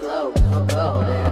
slow. oh golden.